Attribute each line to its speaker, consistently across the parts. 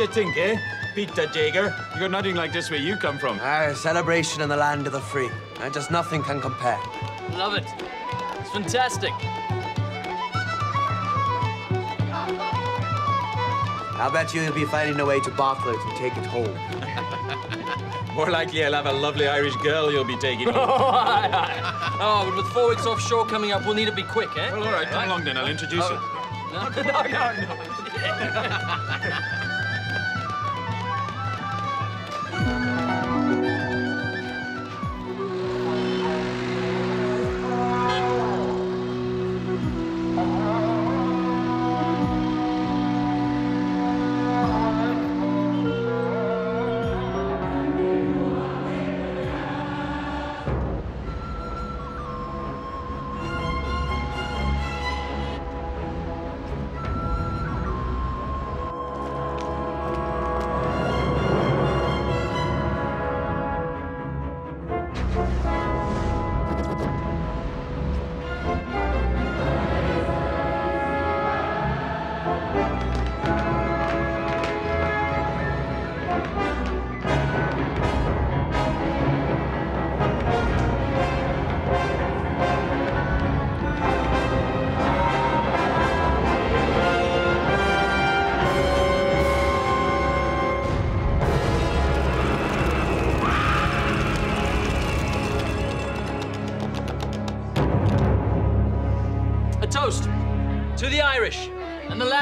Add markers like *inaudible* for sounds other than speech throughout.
Speaker 1: do you think, eh? Peter Jaeger, you got nothing like this where you come from.
Speaker 2: Our celebration in the land of the free. Uh, just nothing can compare.
Speaker 3: Love it. It's fantastic.
Speaker 2: I'll bet you you'll be finding a way to bottle it and take it home. *laughs*
Speaker 1: More likely I'll have a lovely Irish girl you'll be taking *laughs* home.
Speaker 3: oh, but with four weeks offshore coming up, we'll need to be quick, eh?
Speaker 1: Well, all right, come along then. I'll introduce you. *laughs*
Speaker 3: No, no, no, no.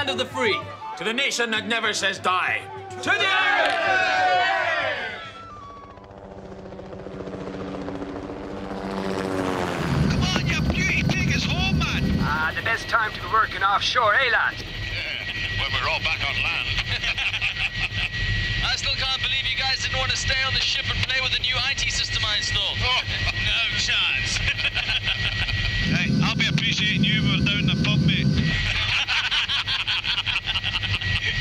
Speaker 3: Land of the free.
Speaker 1: To the nation that never says die.
Speaker 3: To the Irish!
Speaker 4: Come on, you beauty, take us home, man.
Speaker 5: Ah, the best time to be working offshore, eh, lads? *laughs*
Speaker 4: When we're all back on land. *laughs*
Speaker 6: I still can't believe you guys didn't want to stay on the ship and play with the new IT system I installed.
Speaker 4: Oh,
Speaker 6: no chance.
Speaker 4: hey, I'll be appreciating you when we're down the pub, mate.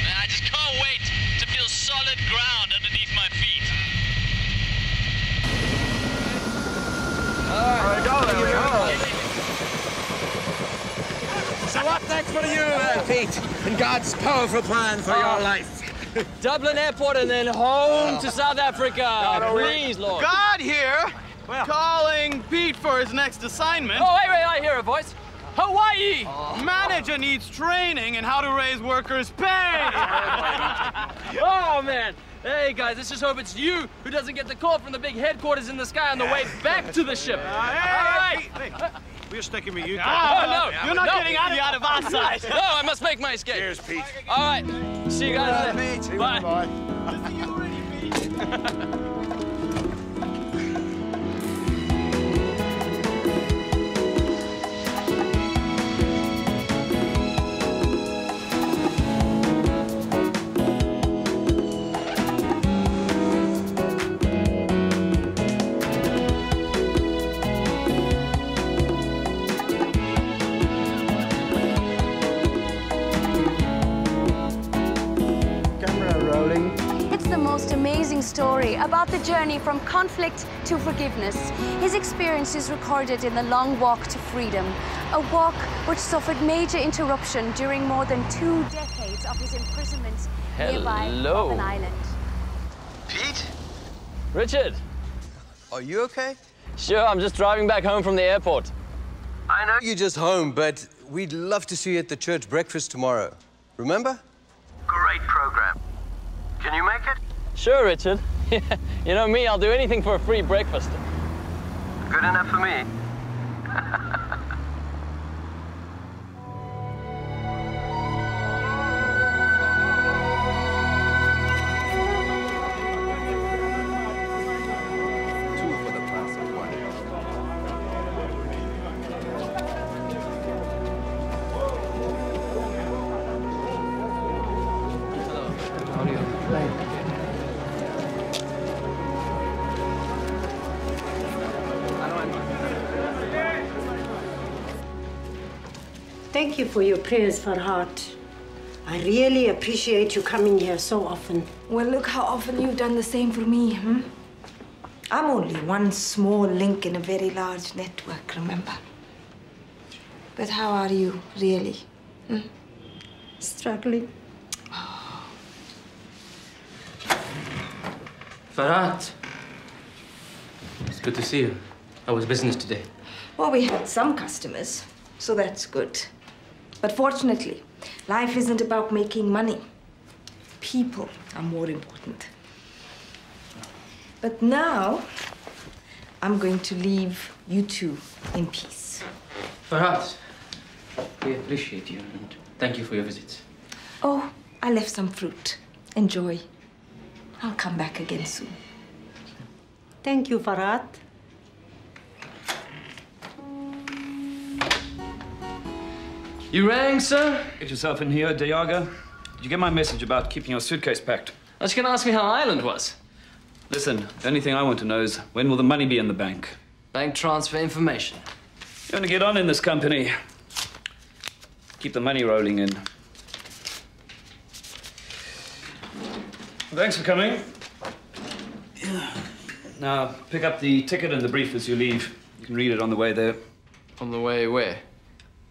Speaker 6: Man, I just can't wait to feel solid ground underneath my feet.
Speaker 2: So what's next for you, uh, Pete? And God's powerful plan for your ah. life. *laughs*
Speaker 3: Dublin Airport and then home to South Africa. Please, Lord.
Speaker 7: God here, calling Pete for his next assignment.
Speaker 3: Oh, wait, wait, I hear a voice. Hawaii! Oh.
Speaker 7: Manager needs training in how to raise workers' pay. *laughs*
Speaker 3: Oh, man. Hey, guys, let's just hope it's you who doesn't get the call from the big headquarters in the sky on the way back to the *laughs* ship. Uh, All right.
Speaker 4: We're sticking with you.
Speaker 3: Oh, no.
Speaker 7: You're not
Speaker 3: no.
Speaker 7: getting out of, out of our *laughs* sight.
Speaker 3: No, I must make my escape.
Speaker 4: Cheers, Pete.
Speaker 3: All right. See you guys later. Bye.
Speaker 2: Camera *laughs* *laughs*
Speaker 8: story about the journey from conflict to forgiveness. His experience is recorded in The Long Walk to Freedom, a walk which suffered major interruption during more than two decades of his imprisonment nearby
Speaker 3: Hello.
Speaker 8: Robben Island.
Speaker 5: Pete?
Speaker 3: Richard.
Speaker 2: Are you okay?
Speaker 3: Sure, I'm just driving back home from the airport.
Speaker 2: I know you're just home, but we'd love to see you at the church breakfast tomorrow. Remember?
Speaker 5: Great program. Can you make it?
Speaker 3: Sure, Richard. *laughs* you know me, I'll do anything for a free breakfast.
Speaker 5: Good enough for me. *laughs*
Speaker 9: prayers, Farhat. I really appreciate you coming here so often.
Speaker 10: Well, look how often you've done the same for me, hmm? I'm only one small link in a very large network, remember? But how are you, really? Hmm?
Speaker 9: Struggling. *sighs*
Speaker 11: Farhat. It's good to see you. How was business today?
Speaker 10: Well, we had some customers, so that's good. But fortunately, life isn't about making money. People are more important. But now, I'm going to leave you two in peace.
Speaker 11: Farhat, we appreciate you and thank you for your visit.
Speaker 10: Oh, I left some fruit. Enjoy. I'll come back again soon.
Speaker 9: Thank you, Farhat.
Speaker 11: You rang, sir?
Speaker 1: Get yourself in here, Diaga. Did you get my message about keeping your suitcase packed?
Speaker 11: I was gonna ask me how Ireland was.
Speaker 1: Listen, the only thing I want to know is when will the money be in the bank?
Speaker 11: Bank transfer information.
Speaker 1: You want to get on in this company. Keep the money rolling in. Thanks for coming. Now, pick up the ticket and the brief as you leave. You can read it on the way there.
Speaker 11: On the way where?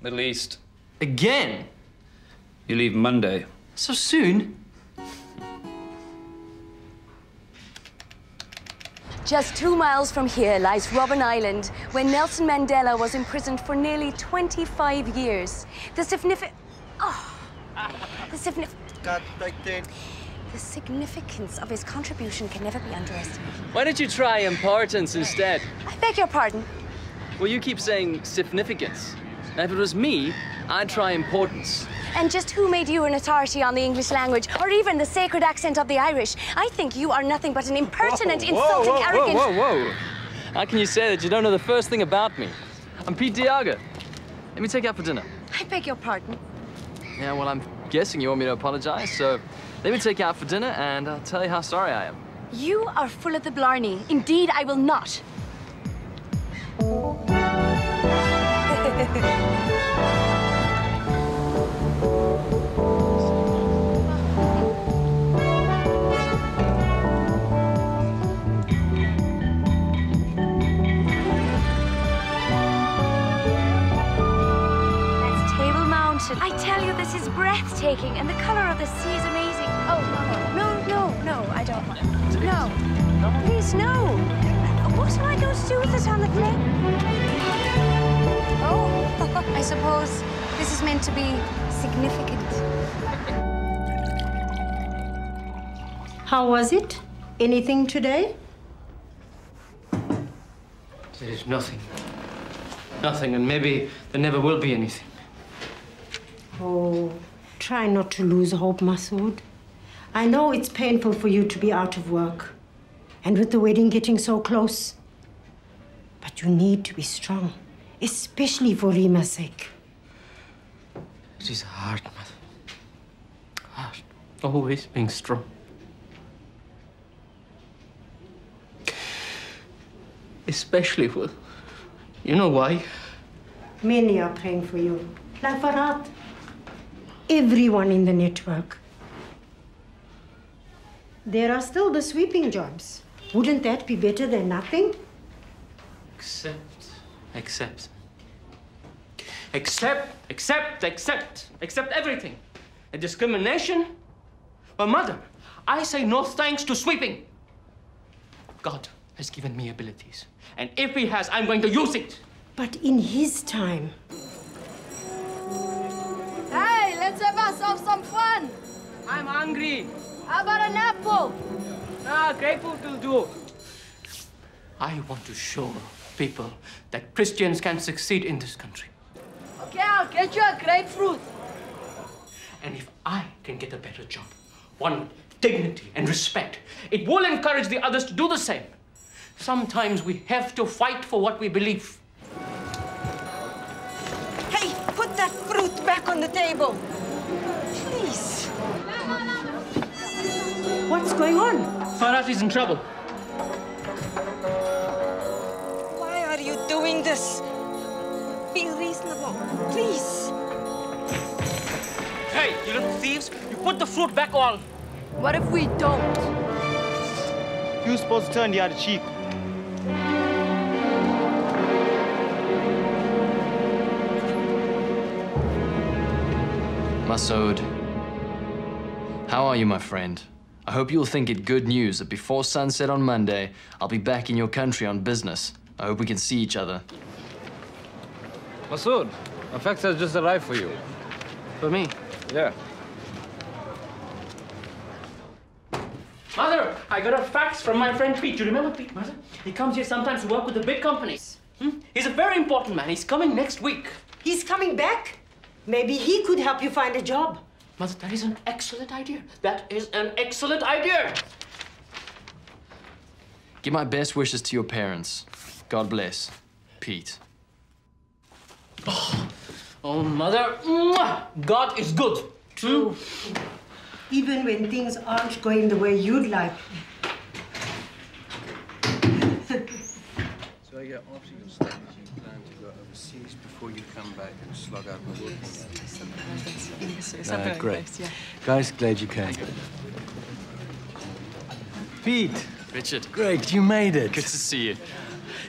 Speaker 1: Middle East.
Speaker 11: Again?
Speaker 1: You leave Monday.
Speaker 11: So soon?
Speaker 8: Just two miles from here lies Robben Island, where Nelson Mandela was imprisoned for nearly 25 years. The significant. Oh. The significant. The significance of his contribution can never be underestimated.
Speaker 11: Why don't you try importance instead?
Speaker 8: I beg your pardon.
Speaker 11: Well, you keep saying significance. Now, if it was me, I'd try importance.
Speaker 8: And just who made you an authority on the English language, or even the sacred accent of the Irish? I think you are nothing but an impertinent,
Speaker 11: Whoa, whoa,
Speaker 8: insulting,
Speaker 11: whoa,
Speaker 8: arrogant.
Speaker 11: Whoa, whoa, whoa. How can you say that you don't know the first thing about me? I'm Pete Diaga. Let me take you out for dinner.
Speaker 8: I beg your pardon.
Speaker 11: Yeah, well, I'm guessing you want me to apologize, so let me take you out for dinner and I'll tell you how sorry I am.
Speaker 8: You are full of the blarney. Indeed, I will not. I tell you, this is breathtaking, and the color of the sea is amazing. Oh, no, no, no, no, I don't want to. No. Please, no. What am I going to do with it on the plane? Oh, I suppose this is meant to be significant.
Speaker 9: How was it? Anything today?
Speaker 11: There is nothing. Nothing, and maybe there never will be anything.
Speaker 9: Oh, try not to lose hope, Masood. I know it's painful for you to be out of work, and with the wedding getting so close. But you need to be strong, especially for Rima's sake.
Speaker 11: It is hard, mother. Hard. Always being strong. Especially for... You know why?
Speaker 9: Many are praying for you. Like Farhat. Everyone in the network. There are still the sweeping jobs. Wouldn't that be better than nothing?
Speaker 11: Accept. Accept. Accept, accept, accept, accept everything. A discrimination? But mother, I say no thanks to sweeping. God has given me abilities. And if he has, I'm going to use it.
Speaker 9: But in his time.
Speaker 12: Hey, let's have ourselves some fun.
Speaker 11: I'm hungry.
Speaker 12: How about an apple?
Speaker 11: Ah, grapefruit will do. I want to show people that Christians can succeed in this country.
Speaker 12: Okay, I'll get you a grapefruit.
Speaker 11: And if I can get a better job, one with dignity and respect, it will encourage the others to do the same. Sometimes we have to fight for what we believe.
Speaker 10: Hey, put that fruit back on the table. Please.
Speaker 9: What's going on?
Speaker 11: Farhat is in trouble.
Speaker 10: Doing this? Be reasonable, please.
Speaker 11: Hey, you little thieves, you put the fruit back on.
Speaker 12: What if we don't?
Speaker 7: You're supposed to turn the other cheek.
Speaker 11: Masood, how are you, my friend?
Speaker 3: I hope you'll think it good news that before sunset on Monday, I'll be back in your country on business. I hope we can see each other.
Speaker 13: Masood, a fax has just arrived for you.
Speaker 14: For me?
Speaker 13: Yeah.
Speaker 14: Mother, I got a fax from my friend Pete. Do you remember Pete, Mother? He comes here sometimes to work with the big companies. Hmm? He's a very important man. He's coming next week.
Speaker 9: He's coming back? Maybe he could help you find a job.
Speaker 14: Mother, that is an excellent idea. That is an excellent idea.
Speaker 3: Give my best wishes to your parents. God bless. Pete.
Speaker 14: Oh, oh Mother! God is good.
Speaker 9: True. Even when things aren't going the way you'd like.
Speaker 15: So I yeah, after your studies, you plan to go overseas before you come back and slog out the working hours. No, great. Guys, glad you came. Pete.
Speaker 3: Richard.
Speaker 15: Great, you made it.
Speaker 3: Good to see you.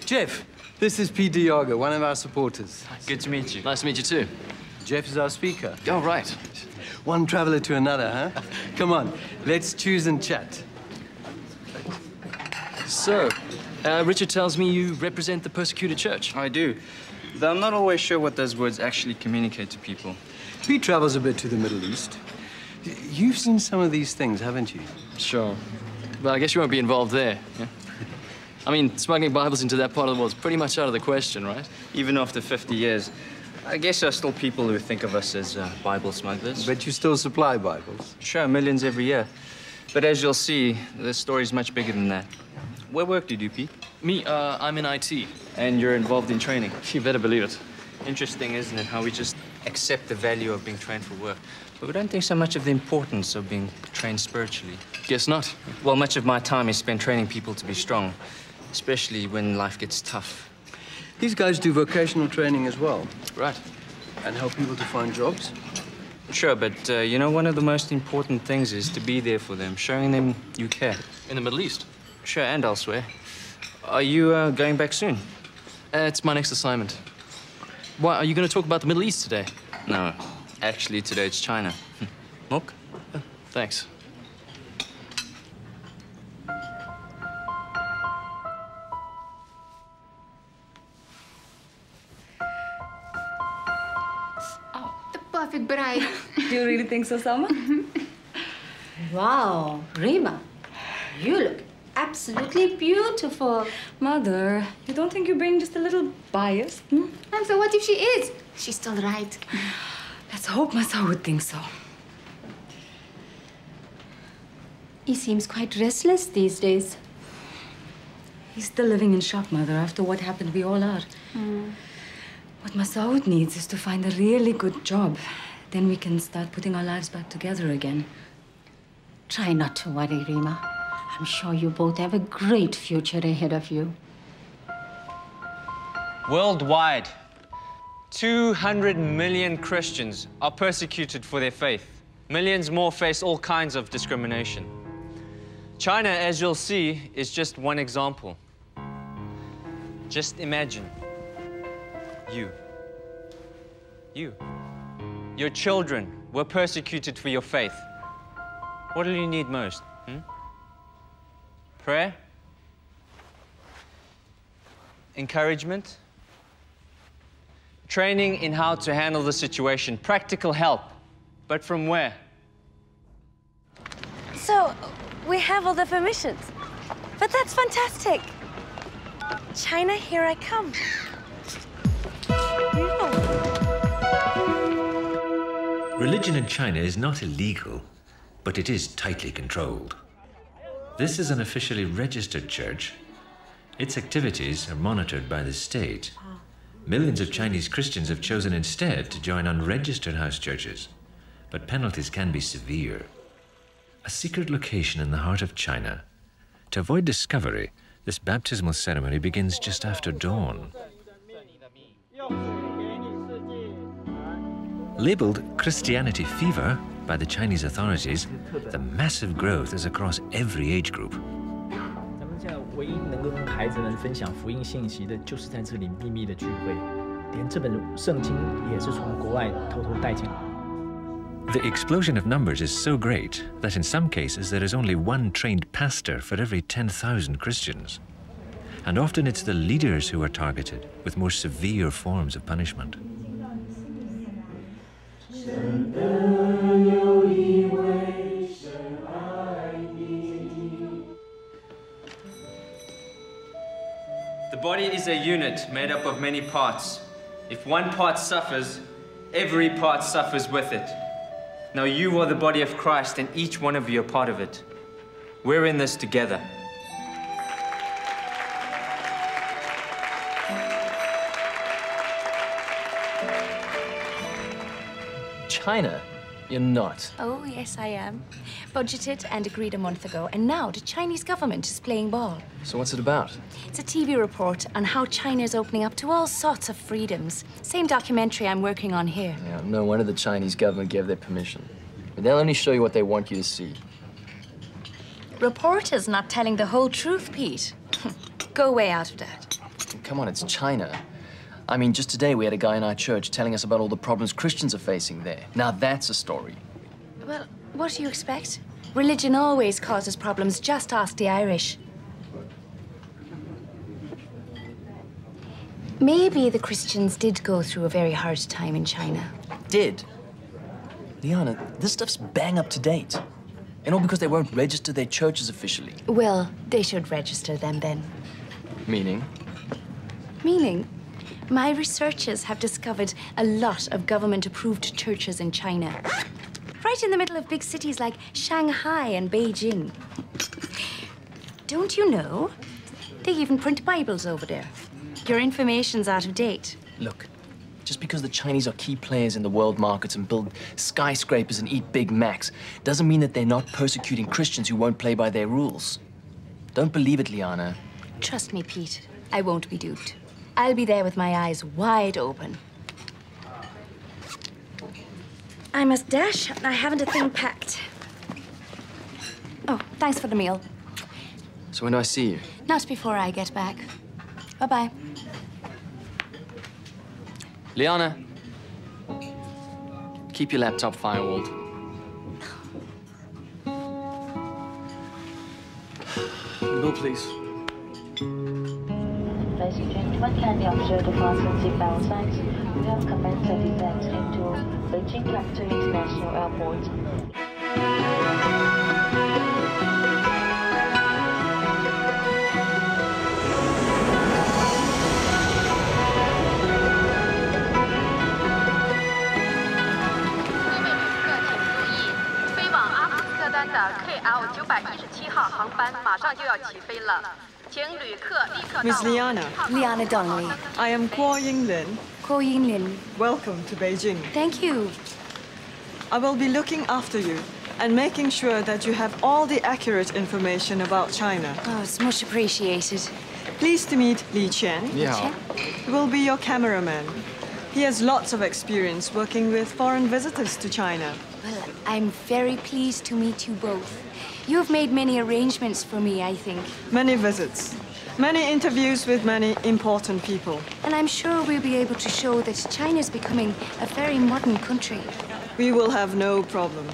Speaker 15: Jeff, this is Pete Diago, one of our supporters.
Speaker 3: Good to meet you. Nice to meet you too.
Speaker 15: Jeff is our speaker.
Speaker 3: Oh, right.
Speaker 15: One traveler to another, huh? Come on, let's choose and chat.
Speaker 3: So, uh, Richard tells me you represent the persecuted church.
Speaker 16: I do. Though I'm not always sure what those words actually communicate to people.
Speaker 15: Pete travels a bit to the Middle East. You've seen some of these things, haven't you?
Speaker 3: Sure. Well, I guess you won't be involved there. Yeah? I mean, smuggling Bibles into that part of the world is pretty much out of the question, right?
Speaker 16: Even after 50 years. I guess there are still people who think of us as uh, Bible smugglers.
Speaker 15: But you still supply Bibles?
Speaker 16: Sure, millions every year. But as you'll see, the story's much bigger than that. What work do you do, Pete?
Speaker 3: Me, uh, I'm in IT.
Speaker 16: And you're involved in training?
Speaker 3: You better believe it.
Speaker 16: Interesting, isn't it, how we just accept the value of being trained for work. But we don't think so much of the importance of being trained spiritually.
Speaker 3: Guess not.
Speaker 16: Well, much of my time is spent training people to be strong, especially when life gets tough.
Speaker 15: These guys do vocational training as well.
Speaker 3: Right.
Speaker 15: And help people to find jobs?
Speaker 16: Sure, but uh, you know, one of the most important things is to be there for them, showing them you care.
Speaker 3: In the Middle East?
Speaker 16: Sure, and elsewhere. Are you uh, going back soon?
Speaker 3: Uh, it's my next assignment. Why, are you going to talk about the Middle East today?
Speaker 16: No. Actually, today it's China. *laughs* Mok?
Speaker 3: Thanks.
Speaker 17: Perfect bride. *laughs* Do you really think so, Salma? *laughs*
Speaker 9: Wow, Rima, you look absolutely beautiful.
Speaker 17: Mother, you don't think you're being just a little biased? Hmm?
Speaker 10: And so what if she is? She's still right. *sighs*
Speaker 17: Let's hope Masaud thinks so.
Speaker 8: He seems quite restless these days.
Speaker 17: He's still living in shock, Mother, after what happened. We all are. What Masoud needs is to find a really good job. Then we can start putting our lives back together again.
Speaker 9: Try not to worry, Rima. I'm sure you both have a great future ahead of you.
Speaker 18: Worldwide, 200 million Christians are persecuted for their faith. Millions more face all kinds of discrimination. China, as you'll see, is just one example. Just imagine you, you, your children were persecuted for your faith. What do you need most? Hmm? Prayer? Encouragement? Training in how to handle the situation, practical help. But from where?
Speaker 8: So, we have all the permissions. But that's fantastic. China, here I come.
Speaker 19: Religion in China is not illegal, but it is tightly controlled. This is an officially registered church. Its activities are monitored by the state. Millions of Chinese Christians have chosen instead to join unregistered house churches, but penalties can be severe. A secret location in the heart of China. To avoid discovery, this baptismal ceremony begins just after dawn. Labelled Christianity fever by the Chinese authorities, the massive growth is across every age group. The explosion of numbers is so great that in some cases there is only one trained pastor for every 10,000 Christians. And often it's the leaders who are targeted with more severe forms of punishment.
Speaker 18: The body is a unit made up of many parts. If one part suffers, every part suffers with it. Now you are the body of Christ, and each one of you are part of it. We're in this together.
Speaker 3: China? You're not.
Speaker 8: Oh, yes, I am. Budgeted and agreed a month ago, and now the Chinese government is playing ball.
Speaker 3: So what's it about?
Speaker 8: It's a TV report on how China is opening up to all sorts of freedoms. Same documentary I'm working on here.
Speaker 3: Yeah, no wonder the Chinese government gave their permission. But they'll only show you what they want you to see.
Speaker 8: Reporters not telling the whole truth, Pete. *laughs* Go way out of that.
Speaker 3: Come on, it's China. I mean, just today we had a guy in our church telling us about all the problems Christians are facing there. Now that's a story.
Speaker 8: Well, what do you expect? Religion always causes problems. Just ask the Irish. Maybe the Christians did go through a very hard time in China.
Speaker 3: Did? Liana, this stuff's bang up to date. And all because they won't register their churches officially.
Speaker 8: Well, they should register them then.
Speaker 3: Meaning?
Speaker 8: Meaning, my researchers have discovered a lot of government-approved churches in China. Right in the middle of big cities like Shanghai and Beijing. Don't you know? They even print Bibles over there. Your information's out of date.
Speaker 3: Look, just because the Chinese are key players in the world markets and build skyscrapers and eat Big Macs doesn't mean that they're not persecuting Christians who won't play by their rules. Don't believe it, Liana.
Speaker 8: Trust me, Pete. I won't be duped. I'll be there with my eyes wide open. I must dash. I haven't a thing packed. Oh, thanks for the meal.
Speaker 3: So when do I see you?
Speaker 8: Not before I get back. Bye-bye.
Speaker 3: Liana, keep your laptop firewalled. *sighs* Bill, please.
Speaker 20: Ladies and gentlemen, kindly observe the fasten seatbelt signs. We have commenced a descent into Beijing Capital International Airport.
Speaker 21: Miss Liana.
Speaker 8: Liana Donnelly.
Speaker 21: I am Kuo Yinglin.
Speaker 8: Kuo Yinglin.
Speaker 21: Welcome to Beijing.
Speaker 8: Thank you.
Speaker 21: I will be looking after you and making sure that you have all the accurate information about China.
Speaker 8: Oh, it's much appreciated.
Speaker 21: Pleased to meet Li Qian.
Speaker 3: Yeah.
Speaker 21: He will be your cameraman. He has lots of experience working with foreign visitors to China.
Speaker 8: Well, I'm very pleased to meet you both. You have made many arrangements for me, I think.
Speaker 21: Many visits, many interviews with many important people.
Speaker 8: And I'm sure we'll be able to show that China is becoming a very modern country.
Speaker 21: We will have no problem.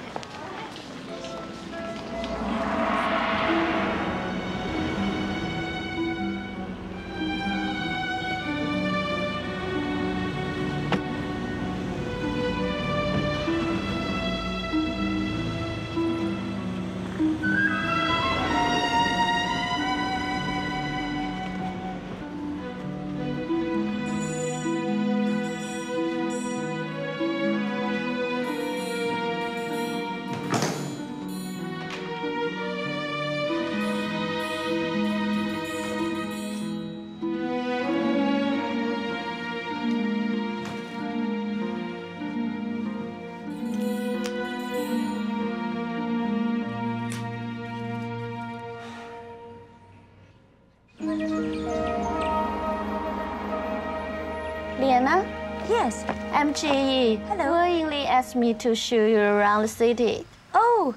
Speaker 8: Yes,
Speaker 22: MGE
Speaker 8: Hello.
Speaker 22: willingly asked me to show you around the city.
Speaker 8: Oh,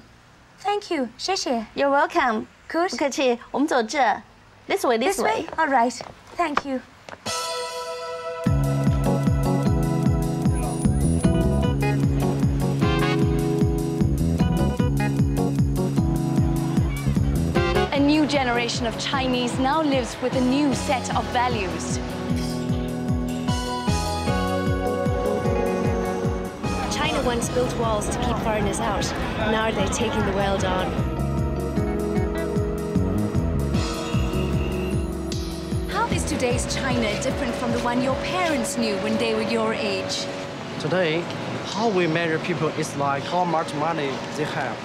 Speaker 8: thank you. 谢谢.
Speaker 22: You're welcome.
Speaker 8: Good.
Speaker 22: 不客气，我们走这。This way, this,
Speaker 8: this way. way. All right. Thank you.
Speaker 23: A new generation of Chinese now lives with a new set of values.
Speaker 8: Once built walls to keep foreigners out. Now they're taking the world on.
Speaker 23: How is today's China different from the one your parents knew when they were your age?
Speaker 24: Today, how we measure people is like how much money they have,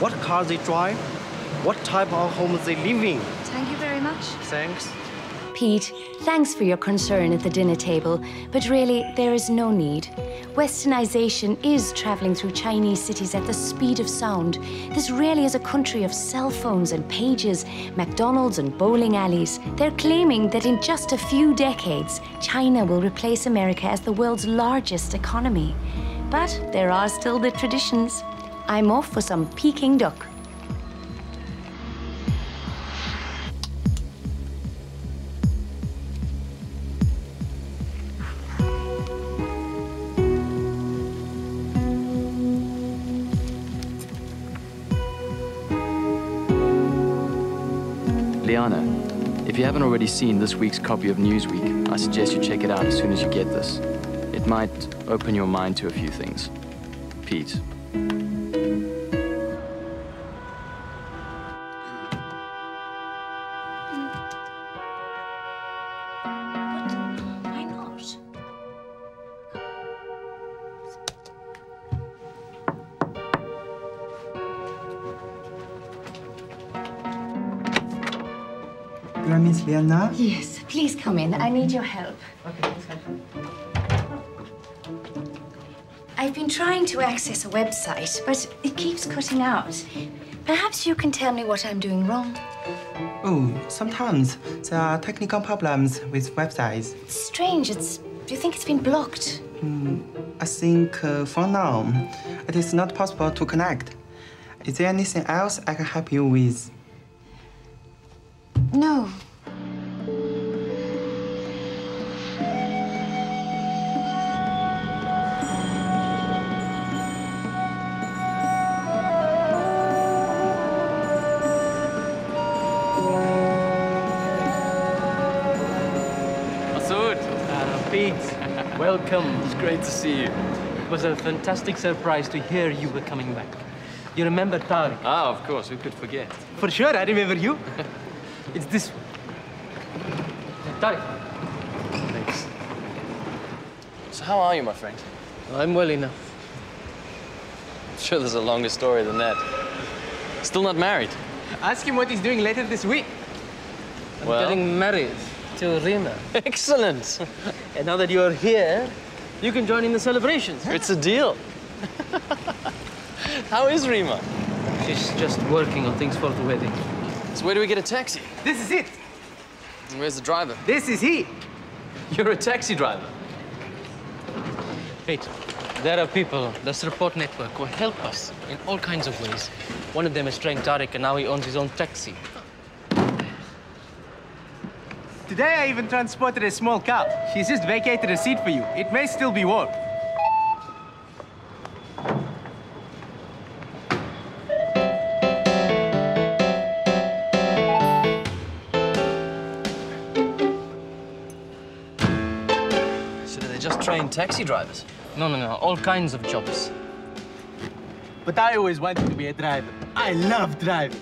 Speaker 24: what car they drive, what type of home they live in.
Speaker 23: Thank you very much.
Speaker 24: Thanks.
Speaker 8: Pete, thanks for your concern at the dinner table, but really, there is no need. Westernization is traveling through Chinese cities at the speed of sound. This really is a country of cell phones and pages, McDonald's and bowling alleys. They're claiming that in just a few decades, China will replace America as the world's largest economy. But there are still the traditions. I'm off for some Peking duck.
Speaker 3: Liana, if you haven't already seen this week's copy of Newsweek, I suggest you check it out as soon as you get this. It might open your mind to a few things. Pete.
Speaker 25: Miss
Speaker 8: Yes, please come in. I need your help. Okay, I've been trying to access a website, but it keeps cutting out. Perhaps you can tell me what I'm doing wrong.
Speaker 25: Oh, sometimes there are technical problems with websites.
Speaker 8: It's strange. It's. Do you think it's been blocked?
Speaker 25: Hmm, I think uh, for now, it is not possible to connect. Is there anything else I can help you with?
Speaker 8: No.
Speaker 14: Great to see you. It was a fantastic surprise to hear you were coming back. You remember Tariq?
Speaker 26: Ah, of course. Who could forget?
Speaker 14: For sure, I remember you. *laughs* it's this Tariq. Thanks.
Speaker 3: So how are you, my friend?
Speaker 14: I'm well enough.
Speaker 3: I'm sure there's a longer story than that. Still not married?
Speaker 14: Ask him what he's doing later this week. I'm
Speaker 3: Well?
Speaker 14: getting married to Rima. *laughs*
Speaker 3: Excellent.
Speaker 14: and now that you're here, you can join in the celebrations.
Speaker 3: It's a deal. How is Rima?
Speaker 14: She's just working on things for the wedding.
Speaker 3: So where do we get a taxi?
Speaker 14: This is it.
Speaker 3: And Where's the driver?
Speaker 14: This is he.
Speaker 3: You're a taxi driver.
Speaker 14: Wait, there are people, the support network, who help us in all kinds of ways. One of them is trained Tariq, and now he owns his own taxi. Today I even transported a small cow. She's just vacated a seat for you. It may still be warm.
Speaker 3: So do they just train taxi drivers?
Speaker 14: No, no, no, all kinds of jobs.
Speaker 24: But I always wanted to be a driver. I love driving.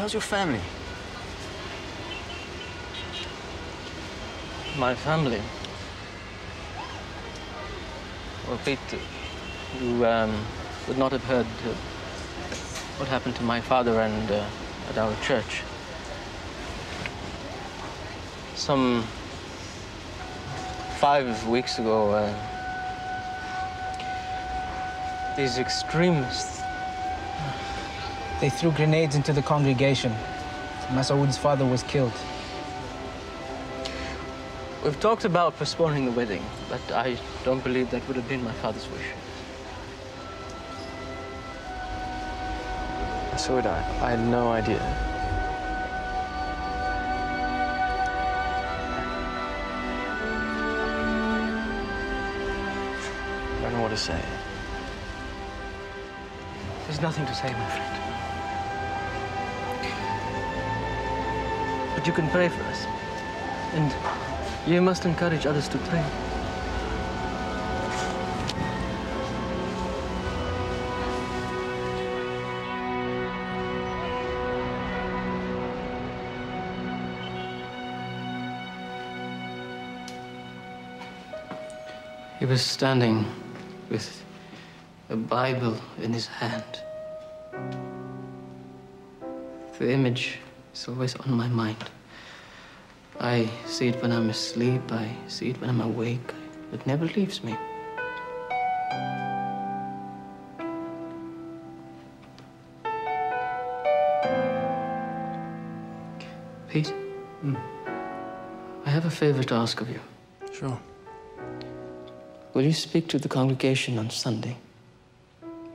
Speaker 3: How's your family?
Speaker 14: My family. Well, Pete, you um, would not have heard uh, what happened to my father and uh, at our church. Some
Speaker 11: five weeks ago, uh, these extremists.
Speaker 27: They threw grenades into the congregation. Masoud's father was killed.
Speaker 11: We've talked about postponing the wedding, but I don't believe that would have been my father's wish.
Speaker 28: So would I. I had no idea. I don't know what to say.
Speaker 11: There's nothing to say, my friend. But you can pray for us. And you must encourage others to pray. He was standing with a Bible in his hand. The image is always on my mind. I see it when I'm asleep, I see it when I'm awake. It never leaves me. Pete? Hmm. I have a favor to ask of you.
Speaker 28: Sure.
Speaker 11: Will you speak to the congregation on Sunday?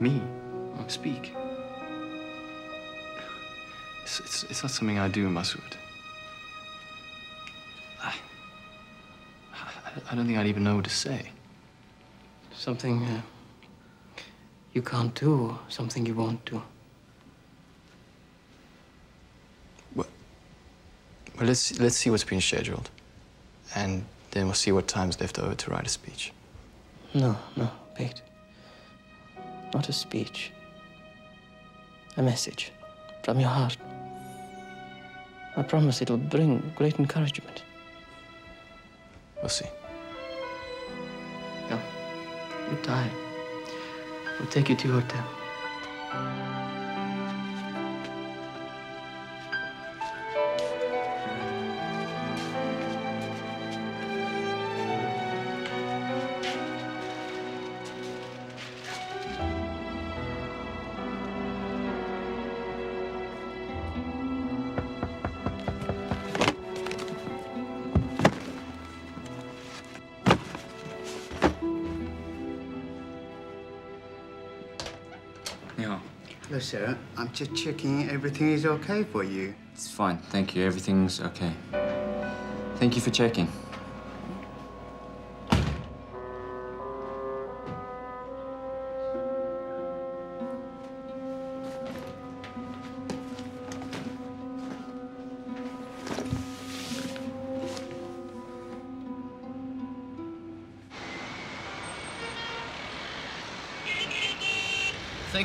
Speaker 28: Me? Hmm. Speak? It's, it's, it's not something I do, Masoud. I, I don't think I'd even know what to say.
Speaker 11: Something uh, you can't do, or something you won't do.
Speaker 28: Well, let's, let's see what's been scheduled. And then we'll see what time's left over to write a speech.
Speaker 11: No, no, Pete. Not a speech. A message from your heart. I promise it'll bring great encouragement.
Speaker 28: We'll see.
Speaker 11: Come. You're tired. We'll take you to your hotel.
Speaker 29: Hello, sir. I'm just checking everything is okay for you.
Speaker 16: It's fine, thank you. Everything's okay. Thank you for checking.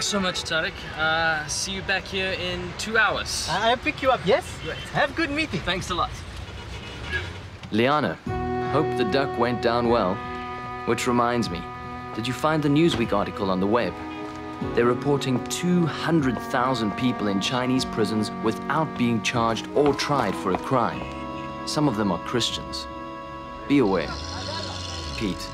Speaker 18: Thanks so much, Tarek. Uh, see you back here in two hours.
Speaker 27: I'll pick you up, yes? Have good meeting.
Speaker 18: Thanks a lot.
Speaker 3: Liana, hope the duck went down well. Which reminds me, did you find the Newsweek article on the web? They're reporting 200,000 people in Chinese prisons without being charged or tried for a crime. Some of them are Christians. Be aware. Pete.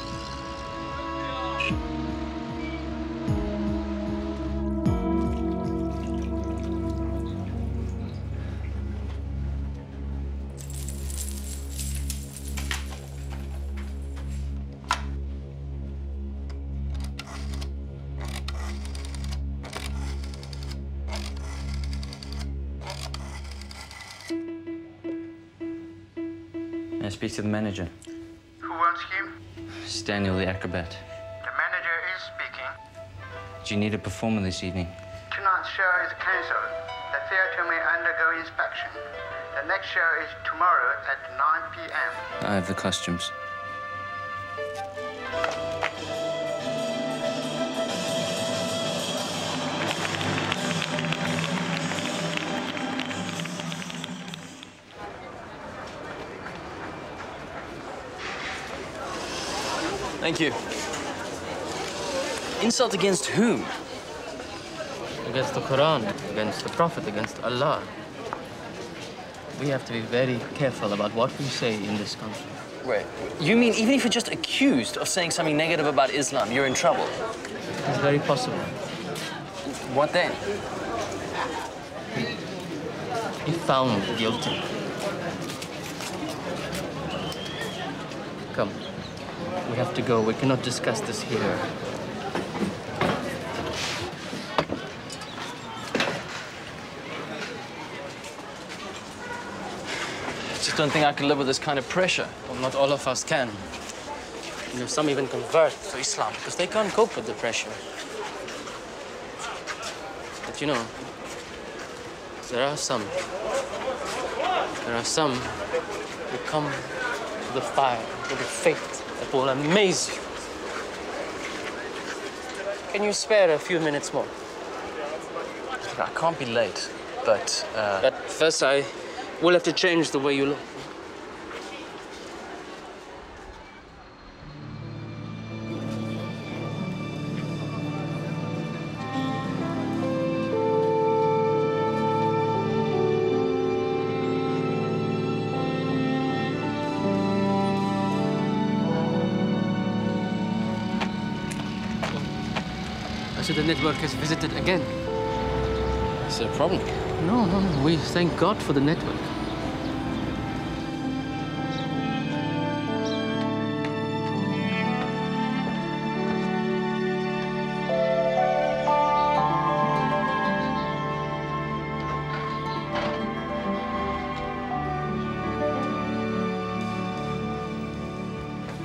Speaker 16: Do you need a performer this evening?
Speaker 29: Tonight's show is cancelled. The theater may undergo inspection. The next show is tomorrow at 9 p.m.
Speaker 16: I have the costumes.
Speaker 3: Thank you. Insult against whom?
Speaker 11: Against the Quran, against the Prophet, against Allah. We have to be very careful about what we say in this country.
Speaker 3: Wait, you mean even if you're just accused of saying something negative about Islam, you're in trouble?
Speaker 11: It's very possible.
Speaker 3: What then?
Speaker 11: If found guilty. Come. We have to go. We cannot discuss this here.
Speaker 3: Just don't think I can live with this kind of pressure.
Speaker 11: Well, not all of us can. You know, some even convert to Islam because they can't cope with the pressure. But you know, there are some. There are some who come to the fire with a faith that will amaze you. Can you spare a few minutes more?
Speaker 3: I can't be late, but... Uh...
Speaker 11: But first, I will have to change the way you look. So the network has visited again.
Speaker 3: Is there a problem?
Speaker 11: No, no, no. We thank God for the network.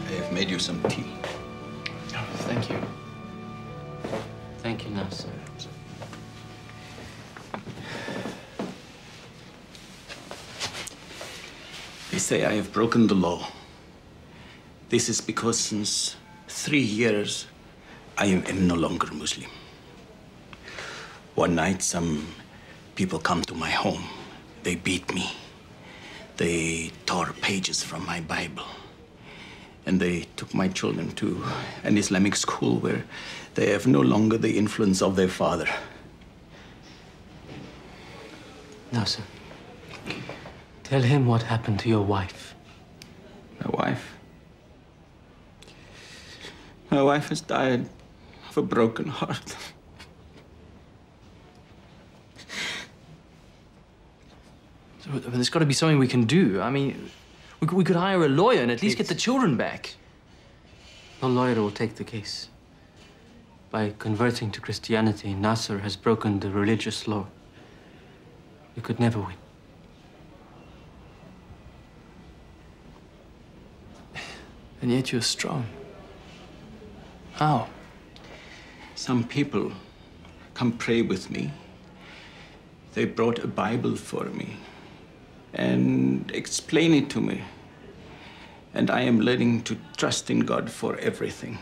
Speaker 28: I have made you some tea. Say I have broken the law. This is because since three years, I am, no longer Muslim. One night, some people come to my home. They beat me. They tore pages from my Bible. And they took my children to an Islamic school where they have no longer the influence of their father.
Speaker 11: Nasser, tell him what happened to your wife.
Speaker 28: My wife? My wife has died of a broken heart.
Speaker 3: So, there's got to be something we can do. I mean, we, could- we could hire a lawyer and at least get the children back.
Speaker 11: No lawyer will take the case. By converting to Christianity, Nasser has broken the religious law. We could never win.
Speaker 3: And yet you're strong. How?
Speaker 28: Some people come pray with me. They brought a Bible for me and explain it to me. And I am learning to trust in God for everything.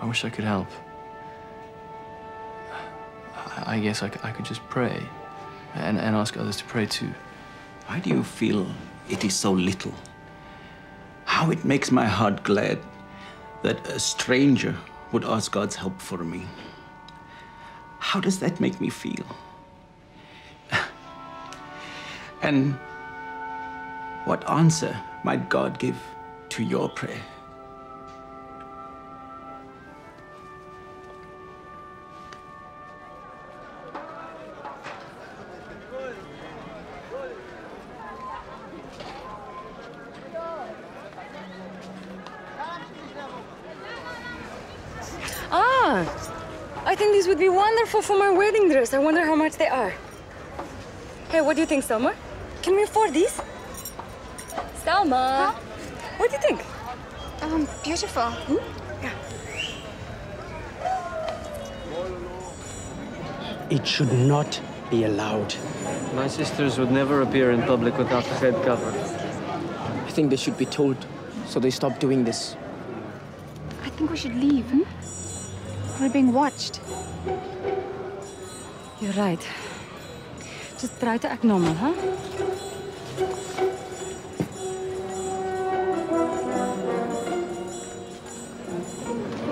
Speaker 3: I wish I could help. I, guess I guess I, c- I could just pray and, and ask others to pray too.
Speaker 28: Why do you feel it is so little? How it makes my heart glad that a stranger would ask God's help for me. How does that make me feel? and what answer might God give to your prayer?
Speaker 17: Would for my wedding dress. I wonder how much they are. Hey, what do you think, Selma? Can we afford these? Selma, what do you think?
Speaker 12: Um, beautiful. Yeah.
Speaker 30: It should not be allowed.
Speaker 11: My sisters would never appear in public without the head covered.
Speaker 30: I think they should be told so they stop doing this.
Speaker 12: I think we should leave, hmm? We're being watched.
Speaker 17: You're right. Just try to act normal, huh?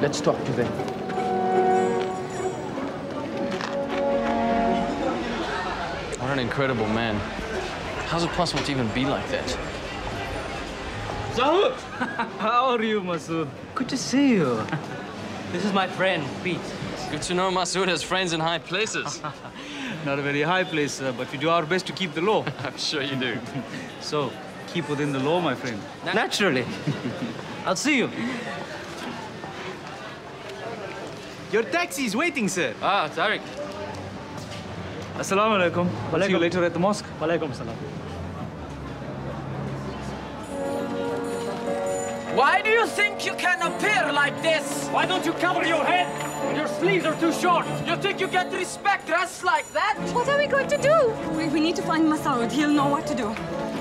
Speaker 30: Let's talk to them.
Speaker 3: What an incredible man. How's it possible to even be like that?
Speaker 11: Zahud! *laughs*
Speaker 31: How are you, Masood? Good to see you. *laughs*
Speaker 11: This is my friend, Pete.
Speaker 3: Good to know Masood has friends in high places. *laughs*
Speaker 31: Not a very high place, sir, but we do our best to keep the law. *laughs*
Speaker 3: I'm sure you do. *laughs*
Speaker 31: so, keep within the law, my friend.
Speaker 11: Naturally. I'll see you.
Speaker 31: Your taxi is waiting, sir.
Speaker 11: Ah, Tariq.
Speaker 31: Assalamu alaikum. I'll see you later at the mosque.
Speaker 11: Walaikum salam.
Speaker 14: Why do you think you can appear like this?
Speaker 11: Why don't you cover your head? Your sleeves are too short.
Speaker 14: You think you get respect dressed like that?
Speaker 12: What are we going to do? We, we need to find Masoud. He'll know what to do.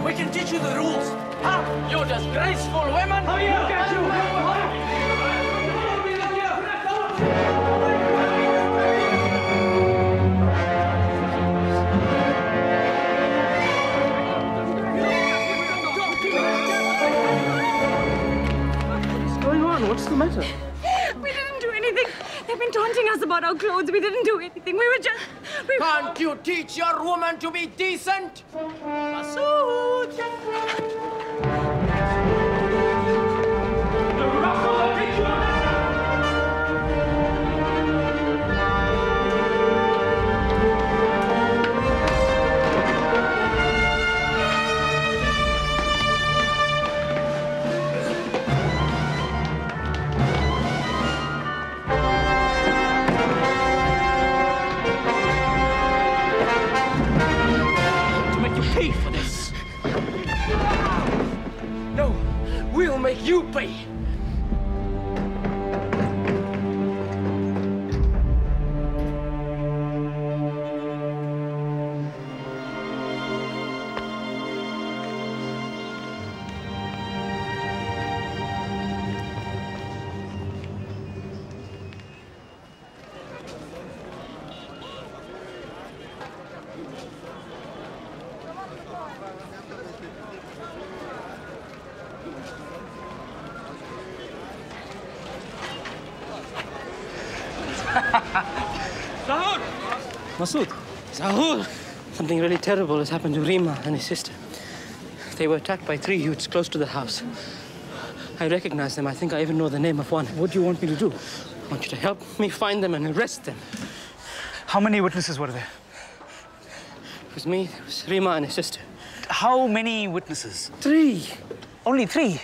Speaker 14: We can teach you the rules. Huh? You disgraceful women!
Speaker 11: Oh, yeah, got you.
Speaker 31: The matter? *laughs*
Speaker 12: We didn't do anything. They've been taunting us about our clothes. We didn't do anything. We were just. We...
Speaker 14: Can't you teach your woman to be decent? Masood!
Speaker 11: You pay. Zahud! Something really terrible has happened to Rima and his sister. They were attacked by three youths close to the house. I recognize them. I think I even know the name of one.
Speaker 31: What do you want me to do?
Speaker 11: I want you to help me find them and arrest them.
Speaker 31: How many witnesses were there?
Speaker 11: It was me, it was Rima and his sister.
Speaker 31: How many witnesses?
Speaker 11: Three.
Speaker 31: Only three?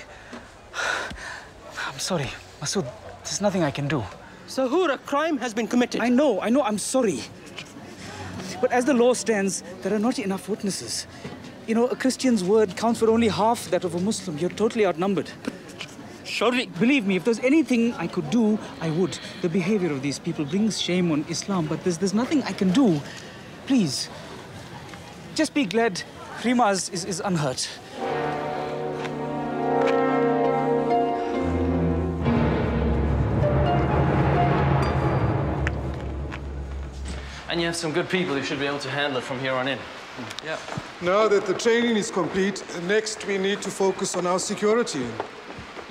Speaker 31: I'm sorry, Masood. There's nothing I can do.
Speaker 11: Zahur, a crime has been committed.
Speaker 31: I know, I know, I'm sorry. But as the law stands, there are not enough witnesses. You know, a Christian's word counts for only half that of a Muslim. You're totally outnumbered.
Speaker 11: Surely.
Speaker 31: Believe me, if there's anything I could do, I would. The behavior of these people brings shame on Islam, but there's, there's nothing I can do. Please, just be glad Rima is, is, is unhurt.
Speaker 3: And you have some good people who should be able to handle it from here on in.
Speaker 18: Yeah.
Speaker 32: Now that the training is complete, next we need to focus on our security.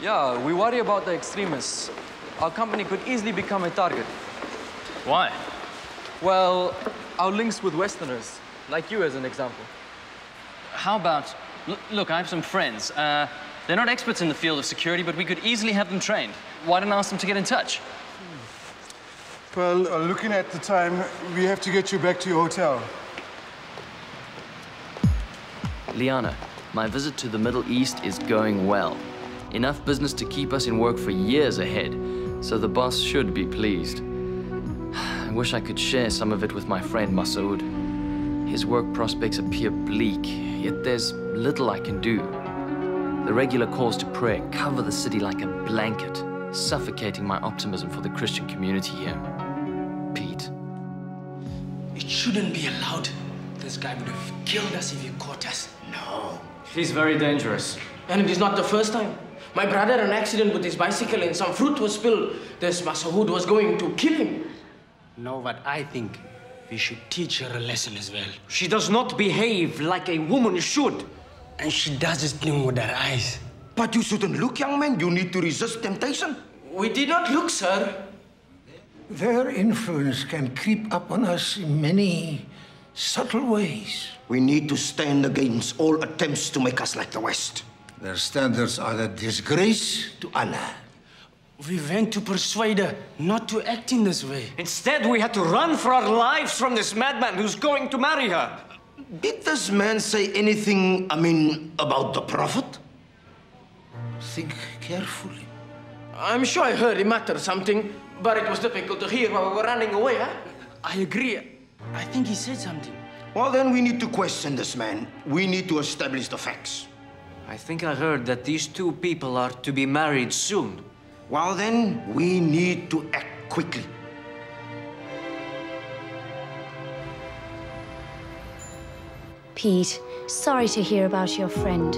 Speaker 18: Yeah, we worry about the extremists. Our company could easily become a target.
Speaker 3: Why?
Speaker 18: Well, our links with Westerners, like you as an example.
Speaker 3: How about, look, I have some friends. Uh, they're not experts in the field of security, but we could easily have them trained. Why don't I ask them to get in touch?
Speaker 32: Well, uh, looking at the time, we have to get you back to your hotel.
Speaker 3: Liana, my visit to the Middle East is going well. Enough business to keep us in work for years ahead, so the boss should be pleased. *sighs* I wish I could share some of it with my friend Masood. His work prospects appear bleak, yet there's little I can do. The regular calls to prayer cover the city like a blanket, suffocating my optimism for the Christian community here. Pete.
Speaker 14: It shouldn't be allowed. This guy would have killed us if he caught us. No.
Speaker 11: He's very dangerous.
Speaker 14: And it is not the first time. My brother had an accident with his bicycle and some fruit was spilled. This Masood was going to kill him. No, but I think, we should teach her a lesson as well. She does not behave like a woman should. And she does this thing with her eyes.
Speaker 33: But you shouldn't look, young man. You need to resist temptation.
Speaker 14: We did not look, sir.
Speaker 34: Their influence can creep up on us in many
Speaker 33: subtle ways. We need to stand against all attempts to make us like the West.
Speaker 35: Their standards are a disgrace to Allah.
Speaker 14: We went to persuade her not to act in this way. Instead, we had to run for our lives from this madman who's going to marry her.
Speaker 33: Did this man say anything, I mean, about the Prophet?
Speaker 35: Think carefully.
Speaker 14: I'm sure I heard him utter something, but it was difficult to hear while we were running away, huh? I agree. I think he said something.
Speaker 33: Well, then we need to question this man. We need to establish the facts.
Speaker 14: I think I heard that these two people are to be married soon.
Speaker 33: Well, then, we need to act quickly.
Speaker 8: Pete, sorry to hear about your friend.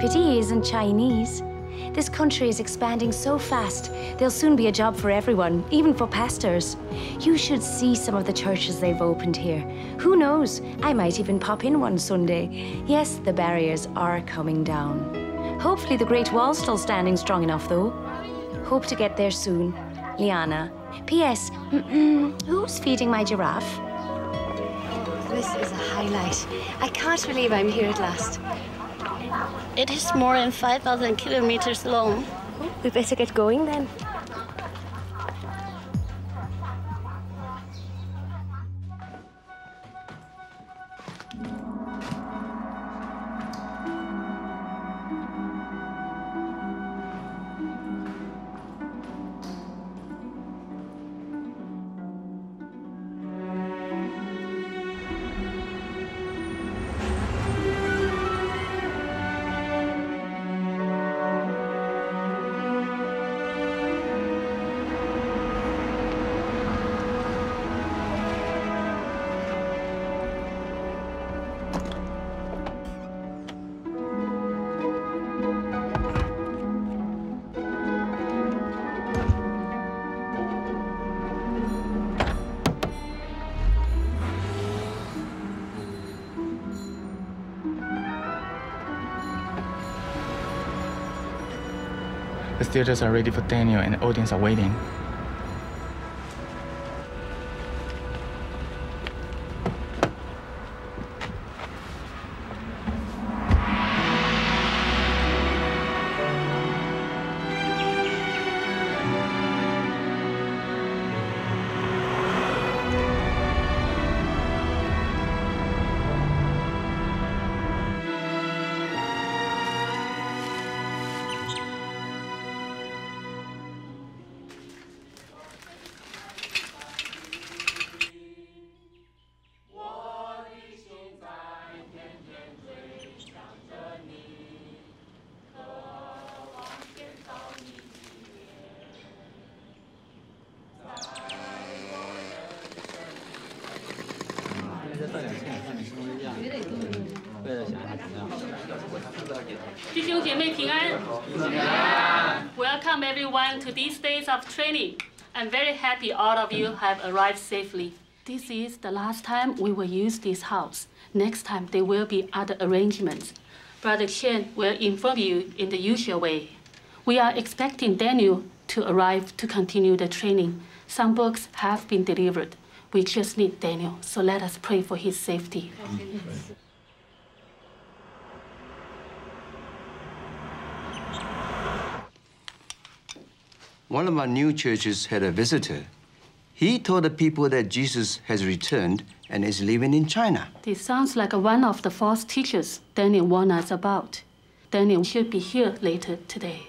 Speaker 8: Pity he isn't Chinese. This country is expanding so fast, there'll soon be a job for everyone, even for pastors. You should see some of the churches they've opened here. Who knows? I might even pop in one Sunday. Yes, the barriers are coming down. Hopefully the Great Wall's still standing strong enough, though. Hope to get there soon. Liana. P.S. Mm-mm, who's feeding my giraffe?
Speaker 36: This is a highlight. I can't believe I'm here at last.
Speaker 22: It is more than 5,000 kilometers long.
Speaker 36: We better get going then.
Speaker 31: Theaters are ready for Daniel and the audience are waiting.
Speaker 37: Happy all of you have arrived safely. This is the last time we will use this house. Next time there will be other arrangements. Brother Chen will inform you in the usual way. We are expecting Daniel to arrive to continue the training. Some books have been delivered. We just need Daniel, so let us pray for his safety.
Speaker 2: One of our new churches had a visitor. He told the people that Jesus has returned and is living in China.
Speaker 37: This sounds like one of the false teachers Daniel warned us about. Daniel should be here later today.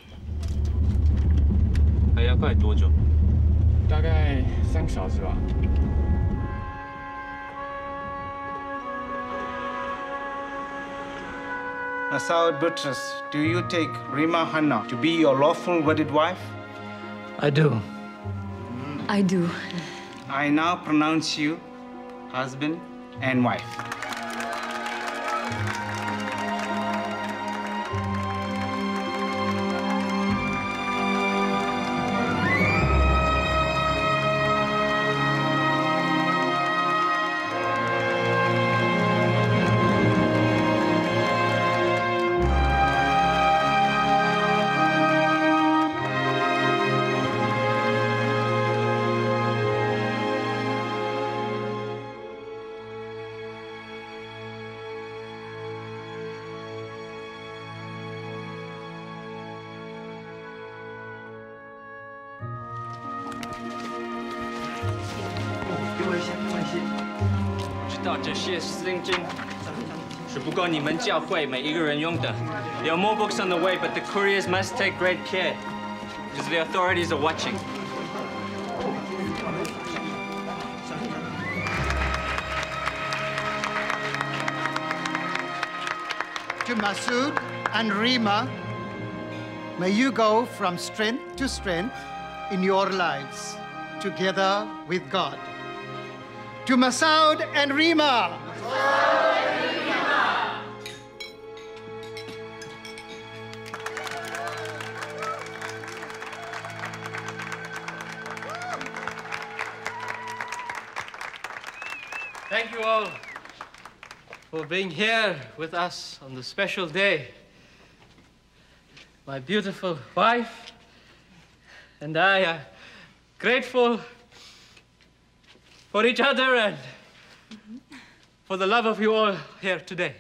Speaker 18: 还要快多久？
Speaker 31: 大概三个小时吧。
Speaker 29: Masaud Buttress, do you take Rima Hanna to be your lawful wedded wife?
Speaker 31: I do.
Speaker 17: I do.
Speaker 29: I now pronounce you husband and wife.
Speaker 18: 你们教会每一个人用的。There are more books on the way, but the couriers must take great care because the authorities are watching.
Speaker 38: To Masood and Rima, may you go from strength to strength in your lives, together with God. To Masoud and Rima.
Speaker 14: Thank you all for being here with us on this special day. My beautiful wife and I are grateful for each other and for the love of you all here today.